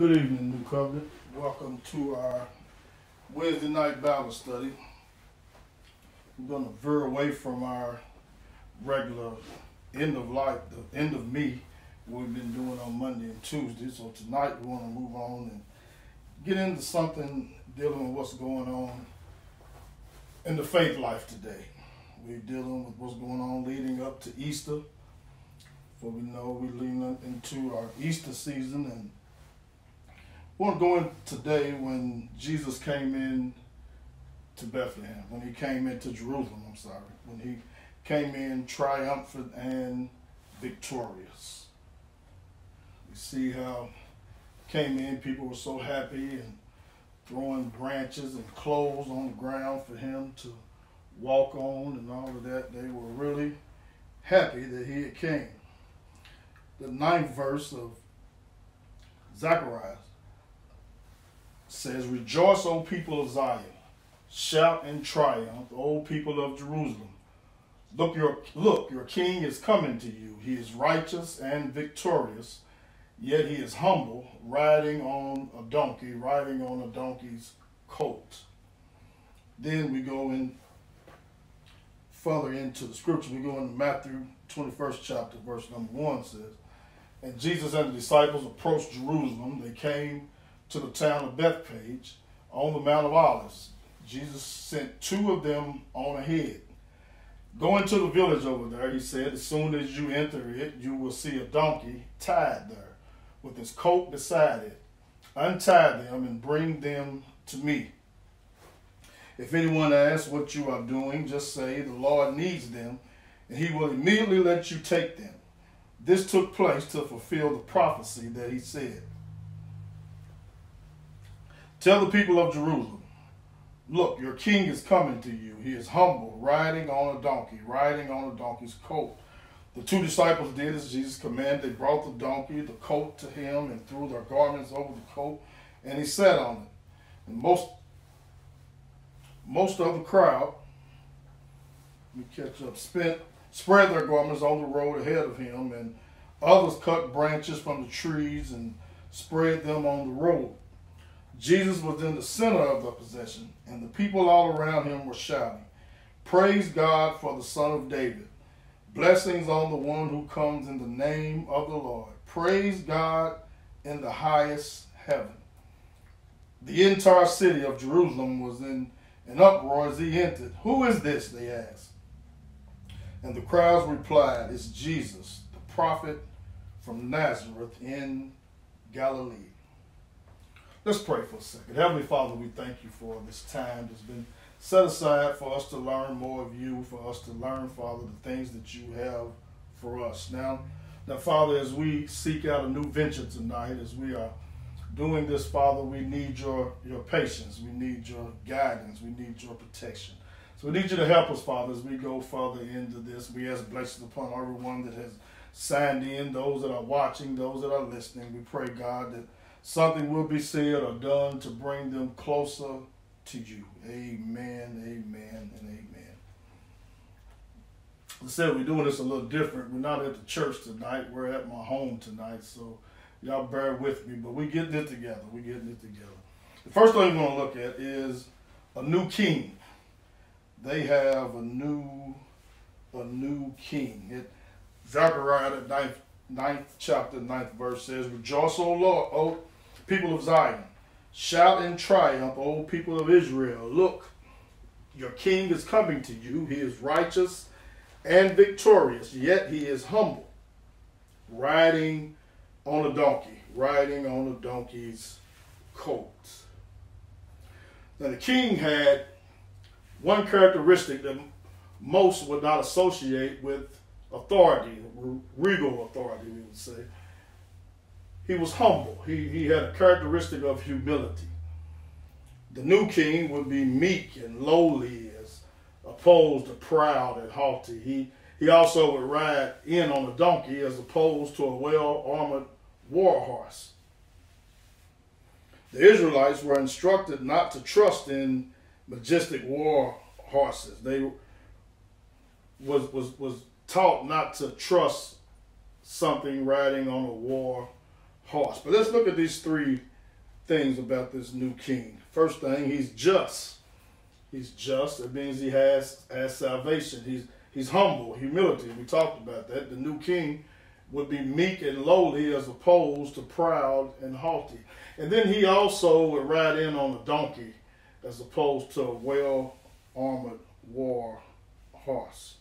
Good evening, New Covenant. Welcome to our Wednesday night Bible study. We're going to veer away from our regular end of life, the end of me, we've been doing on Monday and Tuesday. So tonight we want to move on and get into something dealing with what's going on in the faith life today. We're dealing with what's going on leading up to Easter. For we know we're leading into our Easter season and we want to go in today when Jesus came in to Bethlehem, when he came into Jerusalem, I'm sorry, when he came in triumphant and victorious. We see how came in, people were so happy and throwing branches and clothes on the ground for him to walk on and all of that. They were really happy that he had came. The ninth verse of Zechariah says, Rejoice, O people of Zion. Shout in triumph, O people of Jerusalem. Look, your look, your king is coming to you. He is righteous and victorious, yet he is humble, riding on a donkey, riding on a donkey's coat. Then we go in further into the scripture. We go into Matthew 21st chapter, verse number one says, And Jesus and the disciples approached Jerusalem. They came to the town of Bethphage on the Mount of Olives. Jesus sent two of them on ahead. Go into the village over there, he said. As soon as you enter it, you will see a donkey tied there with his coat beside it. Untie them and bring them to me. If anyone asks what you are doing, just say the Lord needs them, and he will immediately let you take them. This took place to fulfill the prophecy that he said. Tell the people of Jerusalem, look, your king is coming to you. He is humble, riding on a donkey, riding on a donkey's coat. The two disciples did as Jesus commanded. They brought the donkey, the coat to him, and threw their garments over the coat, and he sat on it. And most most of the crowd, we catch up, spent spread their garments on the road ahead of him, and others cut branches from the trees and spread them on the road. Jesus was in the center of the procession, and the people all around him were shouting, Praise God for the Son of David. Blessings on the one who comes in the name of the Lord. Praise God in the highest heaven. The entire city of Jerusalem was in an uproar as he entered. Who is this? They asked. And the crowds replied, It's Jesus, the prophet from Nazareth in Galilee. Let's pray for a second. Heavenly Father, we thank you for this time that's been set aside for us to learn more of you, for us to learn, Father, the things that you have for us. Now, now, Father, as we seek out a new venture tonight, as we are doing this, Father, we need your, your patience. We need your guidance. We need your protection. So we need you to help us, Father, as we go further into this. We ask blessings upon everyone that has signed in, those that are watching, those that are listening. We pray, God, that something will be said or done to bring them closer to you. Amen, amen, and amen. I said, we're doing this a little different. We're not at the church tonight. We're at my home tonight. So y'all bear with me, but we're getting it together. We're getting it together. The first thing we're going to look at is a new king. They have a new a new king. It, Zechariah, the ninth, ninth chapter, ninth verse says, Rejoice, O Lord, O people of Zion. Shout in triumph, O people of Israel. Look, your king is coming to you. He is righteous and victorious, yet he is humble, riding on a donkey, riding on a donkey's coat. Now, the king had one characteristic that most would not associate with authority, regal authority, we would say he was humble. He, he had a characteristic of humility. The new king would be meek and lowly as opposed to proud and haughty. He, he also would ride in on a donkey as opposed to a well-armored war horse. The Israelites were instructed not to trust in majestic war horses. They was, was, was taught not to trust something riding on a war horse. But let's look at these three things about this new king. First thing, he's just. He's just. That means he has has salvation. He's he's humble, humility. We talked about that. The new king would be meek and lowly as opposed to proud and haughty. And then he also would ride in on a donkey as opposed to a well armored war horse.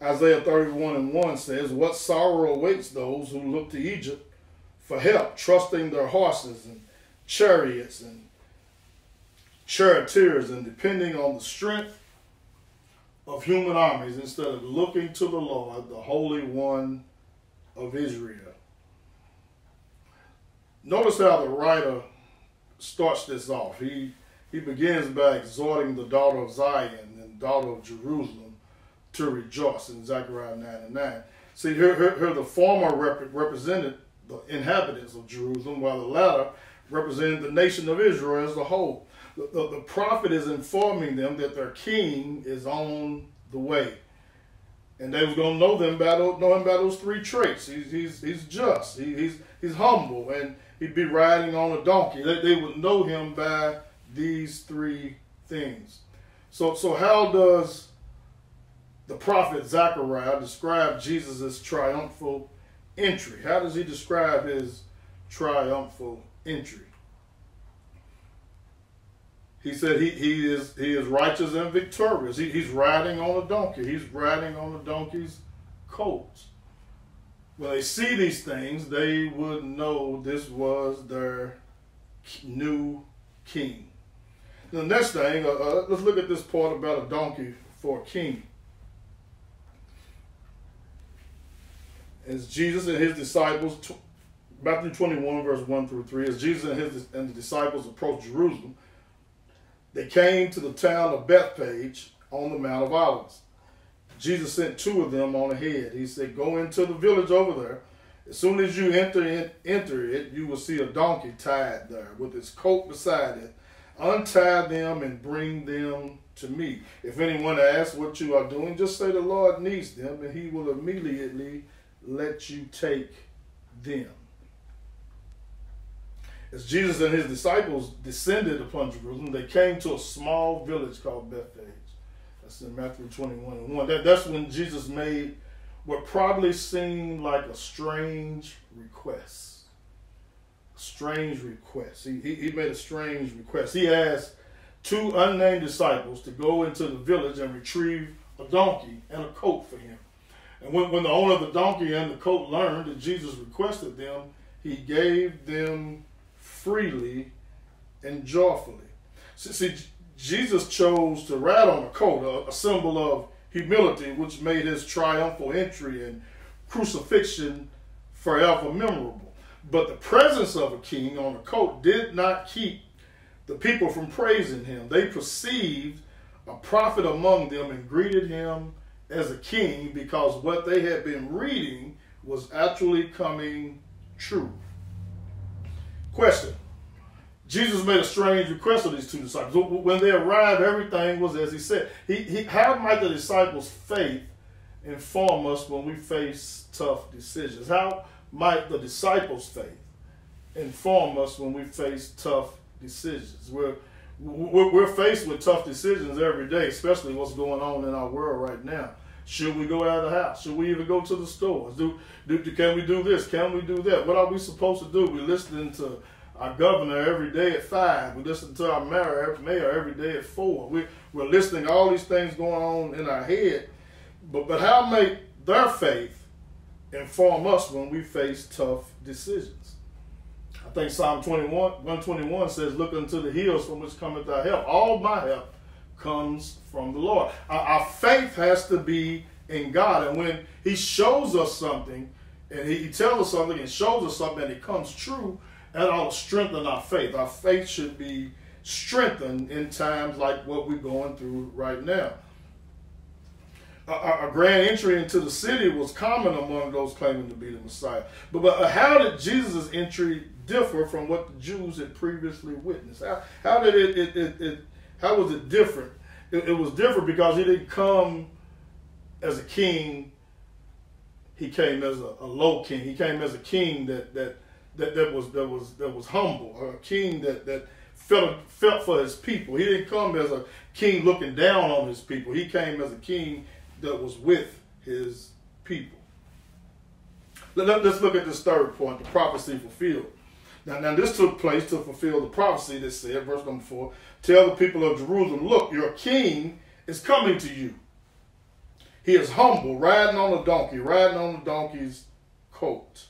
Isaiah 31 and 1 says, What sorrow awaits those who look to Egypt for help, trusting their horses and chariots and charioteers and depending on the strength of human armies instead of looking to the Lord, the Holy One of Israel. Notice how the writer starts this off. He he begins by exhorting the daughter of Zion and daughter of Jerusalem to rejoice in Zechariah 9 and 9. See, here, here, here the former rep- represented the inhabitants of Jerusalem, while the latter represented the nation of Israel as a whole. The, the, the prophet is informing them that their king is on the way. And they was going to know them by those, know him by those three traits. He's, he's, he's just, he, he's, he's humble, and he'd be riding on a donkey. They, they would know him by these three things. So, so how does the prophet Zechariah describe Jesus' triumphal entry? How does he describe his triumphal entry? He said he, he is he is righteous and victorious. He, he's riding on a donkey. He's riding on a donkey's coat. When they see these things, they would know this was their new king. The next thing, uh, uh, let's look at this part about a donkey for a king. As Jesus and his disciples, Matthew 21, verse 1 through 3, as Jesus and his and the disciples approached Jerusalem, they came to the town of Bethphage on the Mount of Olives. Jesus sent two of them on ahead. He said, Go into the village over there. As soon as you enter, enter it, you will see a donkey tied there with its coat beside it untie them and bring them to me. If anyone asks what you are doing, just say the Lord needs them, and he will immediately let you take them. As Jesus and his disciples descended upon Jerusalem, they came to a small village called Bethphage. That's in Matthew 21 and 1. That, that's when Jesus made what probably seemed like a strange request strange request. He, he, he made a strange request. He asked two unnamed disciples to go into the village and retrieve a donkey and a coat for him. And when, when the owner of the donkey and the coat learned that Jesus requested them, he gave them freely and joyfully. See, see Jesus chose to ride on a coat, a, a symbol of humility, which made his triumphal entry and crucifixion forever memorable. But the presence of a king on a coat did not keep the people from praising him. They perceived a prophet among them and greeted him as a king because what they had been reading was actually coming true. Question. Jesus made a strange request of these two disciples. When they arrived, everything was as he said. He, he, how might the disciples' faith inform us when we face tough decisions? How might the disciples' faith inform us when we face tough decisions. We're, we're faced with tough decisions every day, especially what's going on in our world right now. Should we go out of the house? Should we even go to the stores? Do, do, can we do this? Can we do that? What are we supposed to do? We're listening to our governor every day at five. We listen to our mayor, mayor every day at four. We, we're listening to all these things going on in our head. But, but how make their faith inform us when we face tough decisions. I think Psalm 21, 121 says, Look unto the hills from which cometh thy help. All my help comes from the Lord. Our, our faith has to be in God. And when He shows us something, and he, he, tells us something and shows us something, and it comes true, that ought to strengthen our faith. Our faith should be strengthened in times like what we're going through right now a, grand entry into the city was common among those claiming to be the Messiah. But, but uh, how did Jesus' entry differ from what the Jews had previously witnessed? How, how did it, it, it, it how was it different? It, it was different because he didn't come as a king. He came as a, a low king. He came as a king that that that, that was that was that was humble, a king that that felt felt for his people. He didn't come as a king looking down on his people. He came as a king that was with his people. Let, us look at this third point, the prophecy fulfilled. Now, now this took place to fulfill the prophecy that said, verse number four, tell the people of Jerusalem, look, your king is coming to you. He is humble, riding on a donkey, riding on the donkey's coat.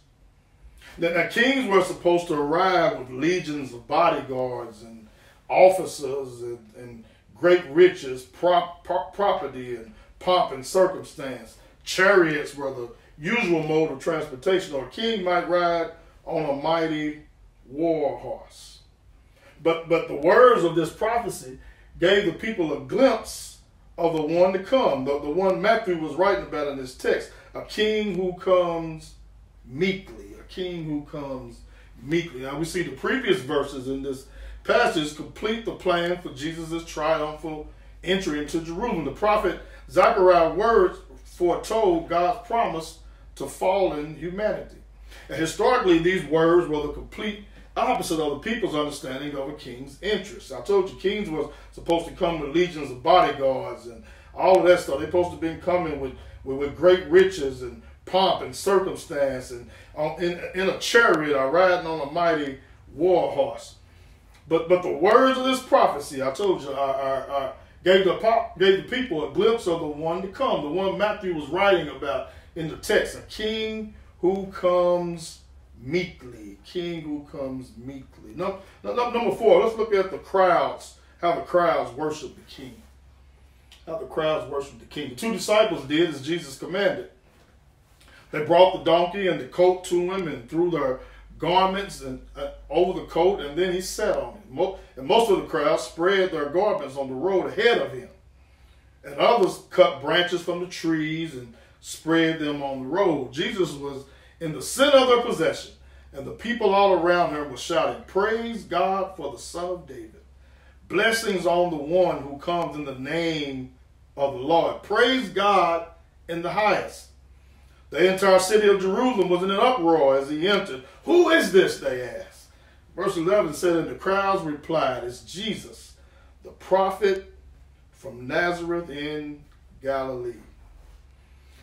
Now, now kings were supposed to arrive with legions of bodyguards and officers and, and great riches, prop, prop, property, and pomp and circumstance. Chariots were the usual mode of transportation, or a king might ride on a mighty war horse. But, but the words of this prophecy gave the people a glimpse of the one to come, the, the one Matthew was writing about in this text, a king who comes meekly, a king who comes meekly. Now we see the previous verses in this passage complete the plan for Jesus' triumphal entry into Jerusalem. The prophet Zechariah's words foretold God's promise to fallen humanity. And historically, these words were the complete opposite of the people's understanding of a king's interests. I told you, kings was supposed to come with legions of bodyguards and all of that stuff. They're supposed to be coming with, with, with great riches and pomp and circumstance and on, in, in a chariot or riding on a mighty war horse. But but the words of this prophecy, I told you, are, are, are gave the pop, gave the people a glimpse of the one to come, the one Matthew was writing about in the text, a king who comes meekly, king who comes meekly. No, no, number four, let's look at the crowds, how the crowds worship the king. How the crowds worship the king. The two disciples did as Jesus commanded. They brought the donkey and the coat to him and threw their garments and uh, over the coat, and then he sat on it. and most of the crowd spread their garments on the road ahead of him. And others cut branches from the trees and spread them on the road. Jesus was in the center of their possession, and the people all around her were shouting, Praise God for the Son of David. Blessings on the one who comes in the name of the Lord. Praise God in the highest. The entire city of Jerusalem was in an uproar as he entered. Who is this? They asked. Verse 11 said, And the crowds replied, It's Jesus, the prophet from Nazareth in Galilee.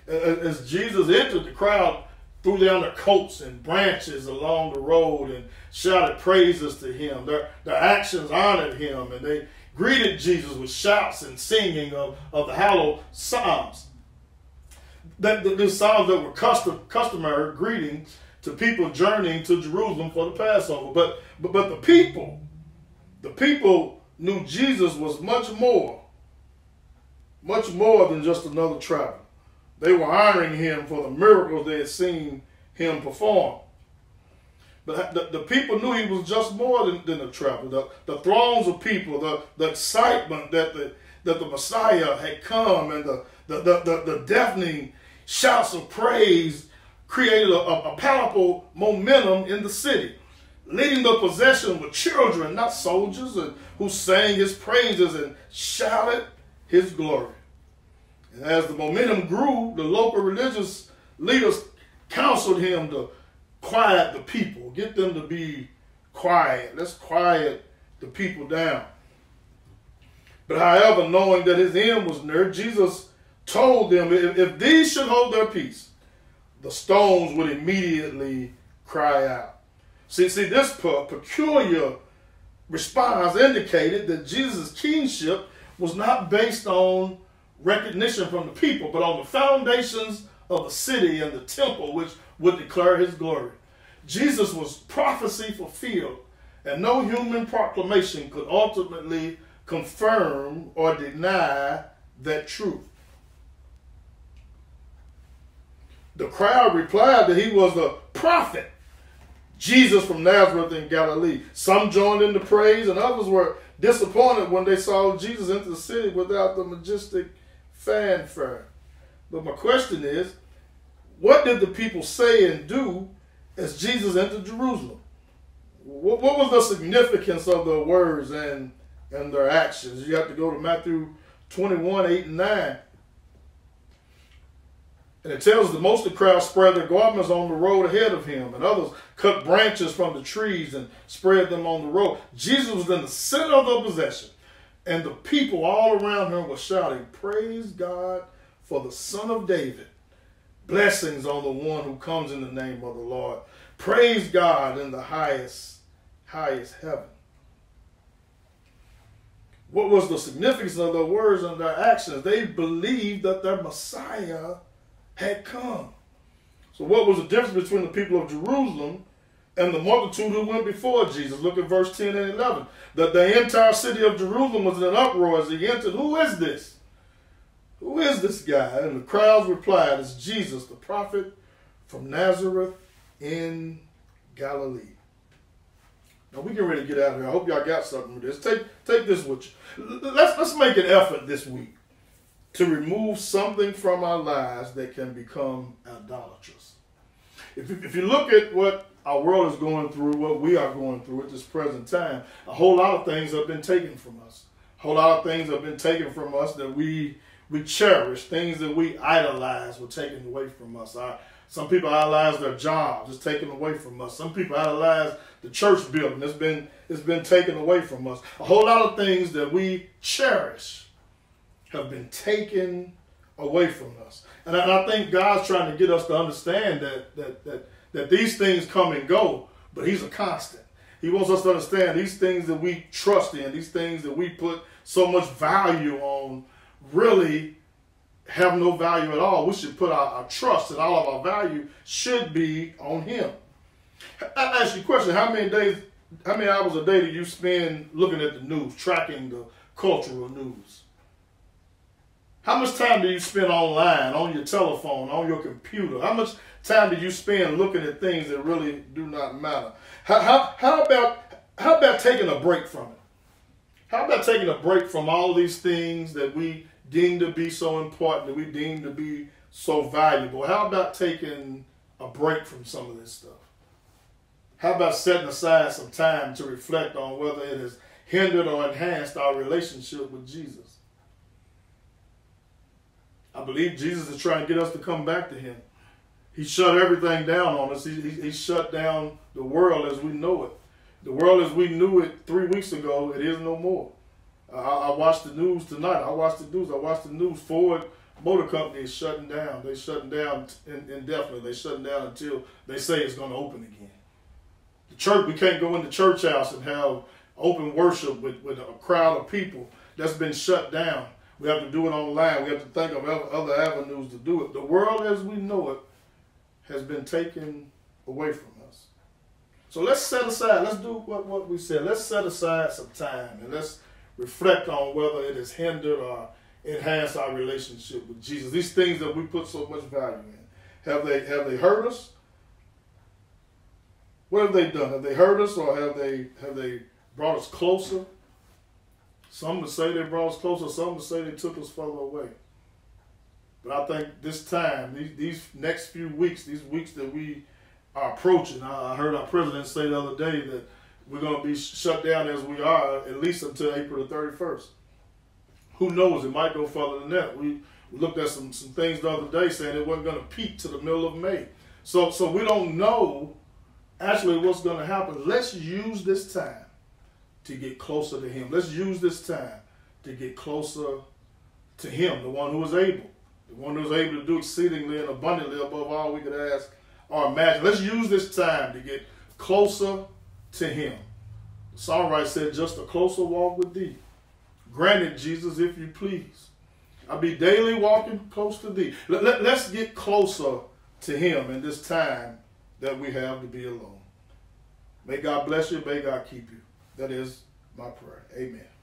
As Jesus entered, the crowd threw down their coats and branches along the road and shouted praises to him. Their, their actions honored him, and they greeted Jesus with shouts and singing of, of the hallowed psalms that, that the psalms that were custom, customary greetings to people journeying to Jerusalem for the Passover. But, but, but the people, the people knew Jesus was much more, much more than just another traveler. They were honoring him for the miracles they had seen him perform. But the, the people knew he was just more than, than a traveler. The, the throngs of people, the, the excitement that the, that the Messiah had come and the, the, the, the, the deafening shouts of praise created a, a, a powerful momentum in the city, leading the possession with children, not soldiers, and who sang his praises and shouted his glory. As the momentum grew, the local religious leaders counseled him to quiet the people, get them to be quiet. Let's quiet the people down. But however, knowing that his end was near, Jesus told them if, if these should hold their peace, the stones would immediately cry out. See, see, this peculiar response indicated that Jesus' kingship was not based on recognition from the people, but on the foundations of the city and the temple, which would declare his glory. Jesus was prophecy fulfilled, and no human proclamation could ultimately confirm or deny that truth. The crowd replied that he was the prophet, Jesus from Nazareth in Galilee. Some joined in the praise, and others were disappointed when they saw Jesus enter the city without the majestic fanfare. But my question is, what did the people say and do as Jesus entered Jerusalem? What, what was the significance of their words and, and their actions? You have to go to Matthew 21, 8 and 9. And it tells that most of the crowd spread their garments on the road ahead of him, and others cut branches from the trees and spread them on the road. Jesus was in the center of the procession, and the people all around him were shouting, Praise God for the Son of David. Blessings on the one who comes in the name of the Lord. Praise God in the highest, highest heaven. What was the significance of their words and their actions? They believed that their Messiah had come. So, what was the difference between the people of Jerusalem and the multitude who went before Jesus? Look at verse 10 and 11. That the entire city of Jerusalem was in an uproar as he entered. Who is this? Who is this guy? And the crowds replied, It's Jesus, the prophet from Nazareth in Galilee. Now we get ready to get out of here. I hope y'all got something with this. Take take this with you. Let's let's make an effort this week to remove something from our lives that can become idolatrous. If, if you look at what our world is going through, what we are going through at this present time, a whole lot of things have been taken from us. A whole lot of things have been taken from us that we we cherish, things that we idolize were taken away from us. Our, some people idolize their jobs, it's taken away from us. Some people idolize the church building, it's been it's been taken away from us. A whole lot of things that we cherish have been taken away from us. And I, think God's trying to get us to understand that, that, that, that these things come and go, but He's a constant. He wants us to understand these things that we trust in, these things that we put so much value on, really have no value at all. We should put our, our trust and all of our value should be on Him. I ask you a question: How many days, how many hours a day do you spend looking at the news, tracking the cultural news? How much time do you spend online, on your telephone, on your computer? How much time do you spend looking at things that really do not matter? How, how, how, about, how about taking a break from it? How about taking a break from all these things that we deem to be so important, that we deem to be so valuable? How about taking a break from some of this stuff? How about setting aside some time to reflect on whether it has hindered or enhanced our relationship with Jesus? I believe Jesus is trying to get us to come back to him. He shut everything down on us. He, he, he, shut down the world as we know it. The world as we knew it three weeks ago, it is no more. I, I watched the news tonight. I watched the news. I watched the news. Ford Motor Company is shutting down. They're shutting down indefinitely. They're shutting down until they say it's going to open again. The church, we can't go in the church house and have open worship with, with a crowd of people. That's been shut down. We have to do it online. We have to think of other avenues to do it. The world as we know it has been taken away from us. So let's set aside, let's do what, what we said. Let's set aside some time and let's reflect on whether it has hindered or enhanced our relationship with Jesus. These things that we put so much value in. Have they have they hurt us? What have they done? Have they hurt us or have they have they brought us closer some would say they brought us closer, some would say they took us further away. But I think this time, these, these next few weeks, these weeks that we are approaching, I heard our president say the other day that we're going to be shut down as we are at least until April the 31st. Who knows? It might go further than that. We, we looked at some, some things the other day saying it wasn't going to peak to the middle of May. So, so we don't know actually what's going to happen. Let's use this time to get closer to Him. Let's use this time to get closer to Him, the one who is able, the one who is able to do exceedingly and abundantly above all we could ask or imagine. Let's use this time to get closer to Him. The songwriter said, Just a closer walk with Thee. Granted, Jesus, if you please. I'll be daily walking close to Thee. Let, let, let's get closer to Him in this time that we have to be alone. May God bless you. May God keep you. That is my prayer. Amen.